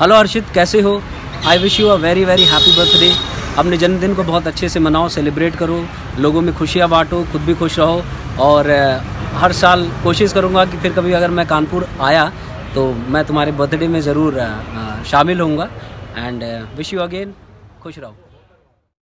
Hello Arshit कैसे हो? I wish you a very very happy birthday अपने जन्मदिन को बहुत अच्छे से मनाओ सेलिब्रेट करो, लोगों में खुशियाँ बांटो, खुद भी खुश रहो, और हर साल कोशिश करूँगा कि फिर कभी अगर मैं कानपुर आया तो मैं तुम्हारे बर्थडे में ज़रूर शामिल होऊँगा एंड विश यू अगेन खुश रहो।